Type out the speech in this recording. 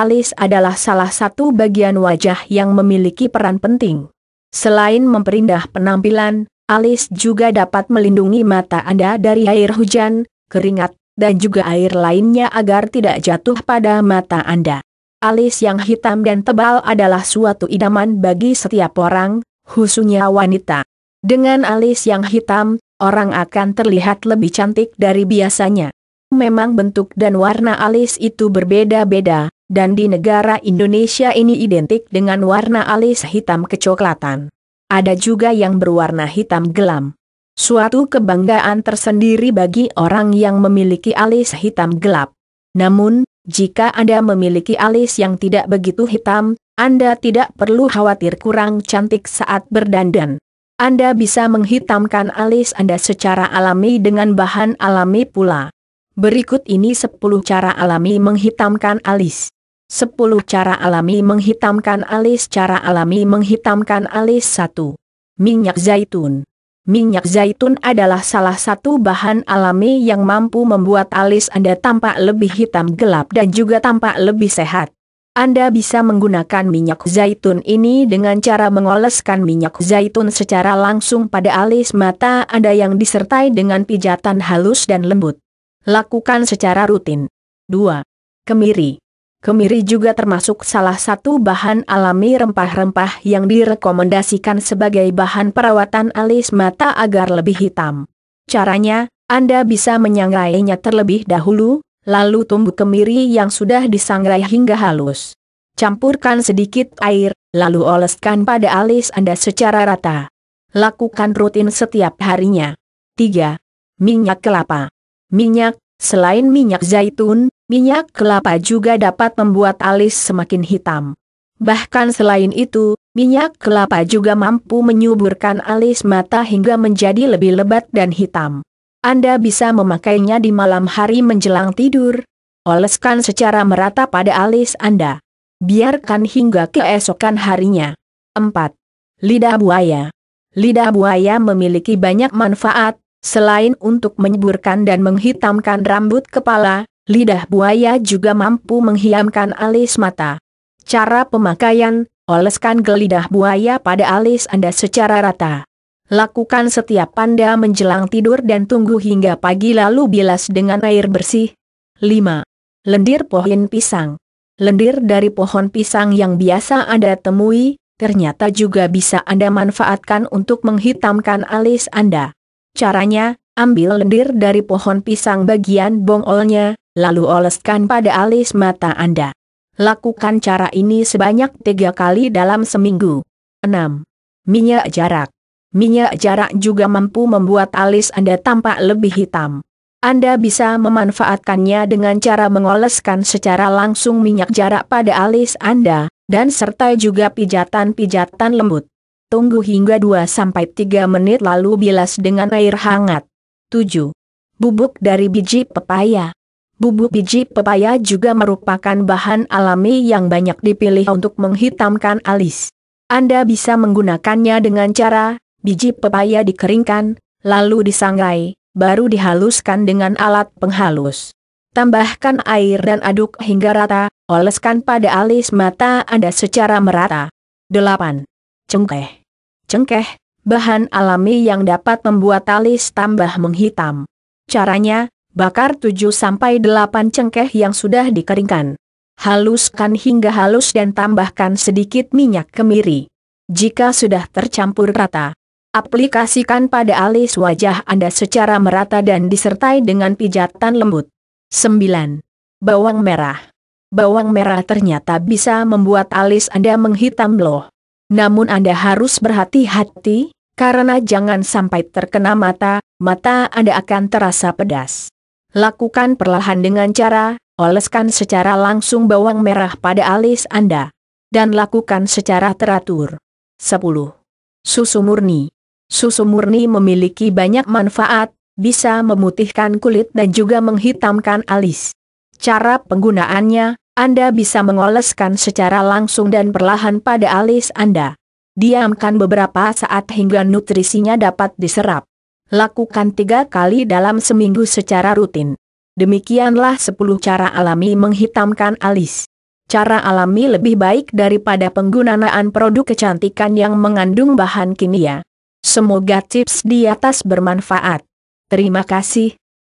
alis adalah salah satu bagian wajah yang memiliki peran penting. Selain memperindah penampilan, alis juga dapat melindungi mata Anda dari air hujan, keringat, dan juga air lainnya agar tidak jatuh pada mata Anda. Alis yang hitam dan tebal adalah suatu idaman bagi setiap orang, khususnya wanita. Dengan alis yang hitam, orang akan terlihat lebih cantik dari biasanya. Memang bentuk dan warna alis itu berbeda-beda, dan di negara Indonesia ini identik dengan warna alis hitam kecoklatan. Ada juga yang berwarna hitam gelam. Suatu kebanggaan tersendiri bagi orang yang memiliki alis hitam gelap. Namun, jika Anda memiliki alis yang tidak begitu hitam, Anda tidak perlu khawatir kurang cantik saat berdandan. Anda bisa menghitamkan alis Anda secara alami dengan bahan alami pula. Berikut ini 10 cara alami menghitamkan alis. 10 cara alami menghitamkan alis Cara alami menghitamkan alis 1. Minyak zaitun Minyak zaitun adalah salah satu bahan alami yang mampu membuat alis Anda tampak lebih hitam gelap dan juga tampak lebih sehat. Anda bisa menggunakan minyak zaitun ini dengan cara mengoleskan minyak zaitun secara langsung pada alis mata Anda yang disertai dengan pijatan halus dan lembut. Lakukan secara rutin. 2. Kemiri. Kemiri juga termasuk salah satu bahan alami rempah-rempah yang direkomendasikan sebagai bahan perawatan alis mata agar lebih hitam. Caranya, Anda bisa menyangrainya terlebih dahulu, lalu tumbuk kemiri yang sudah disangrai hingga halus. Campurkan sedikit air, lalu oleskan pada alis Anda secara rata. Lakukan rutin setiap harinya. 3. Minyak kelapa. Minyak, selain minyak zaitun, minyak kelapa juga dapat membuat alis semakin hitam. Bahkan selain itu, minyak kelapa juga mampu menyuburkan alis mata hingga menjadi lebih lebat dan hitam. Anda bisa memakainya di malam hari menjelang tidur. Oleskan secara merata pada alis Anda. Biarkan hingga keesokan harinya. 4. Lidah buaya. Lidah buaya memiliki banyak manfaat, Selain untuk menyuburkan dan menghitamkan rambut kepala, lidah buaya juga mampu menghiamkan alis mata. Cara pemakaian, oleskan gelidah buaya pada alis Anda secara rata. Lakukan setiap Anda menjelang tidur dan tunggu hingga pagi lalu bilas dengan air bersih. 5. Lendir pohon pisang. Lendir dari pohon pisang yang biasa Anda temui, ternyata juga bisa Anda manfaatkan untuk menghitamkan alis Anda. Caranya, ambil lendir dari pohon pisang bagian bongolnya, lalu oleskan pada alis mata Anda. Lakukan cara ini sebanyak tiga kali dalam seminggu. 6. Minyak jarak. Minyak jarak juga mampu membuat alis Anda tampak lebih hitam. Anda bisa memanfaatkannya dengan cara mengoleskan secara langsung minyak jarak pada alis Anda, dan serta juga pijatan-pijatan lembut. Tunggu hingga 2-3 menit lalu bilas dengan air hangat. 7. Bubuk dari biji pepaya. Bubuk biji pepaya juga merupakan bahan alami yang banyak dipilih untuk menghitamkan alis. Anda bisa menggunakannya dengan cara, biji pepaya dikeringkan, lalu disangrai, baru dihaluskan dengan alat penghalus. Tambahkan air dan aduk hingga rata, oleskan pada alis mata Anda secara merata. 8. Cengkeh cengkeh, bahan alami yang dapat membuat alis tambah menghitam. Caranya, bakar 7-8 cengkeh yang sudah dikeringkan. Haluskan hingga halus dan tambahkan sedikit minyak kemiri. Jika sudah tercampur rata, aplikasikan pada alis wajah Anda secara merata dan disertai dengan pijatan lembut. 9. Bawang merah. Bawang merah ternyata bisa membuat alis Anda menghitam loh. Namun Anda harus berhati-hati, karena jangan sampai terkena mata, mata Anda akan terasa pedas. Lakukan perlahan dengan cara, oleskan secara langsung bawang merah pada alis Anda. Dan lakukan secara teratur. 10. Susu murni. Susu murni memiliki banyak manfaat, bisa memutihkan kulit dan juga menghitamkan alis. Cara penggunaannya, anda bisa mengoleskan secara langsung dan perlahan pada alis Anda. Diamkan beberapa saat hingga nutrisinya dapat diserap. Lakukan tiga kali dalam seminggu secara rutin. Demikianlah 10 cara alami menghitamkan alis. cara alami lebih baik daripada penggunaan produk kecantikan yang mengandung bahan kimia. Semoga tips di atas bermanfaat. Terima kasih,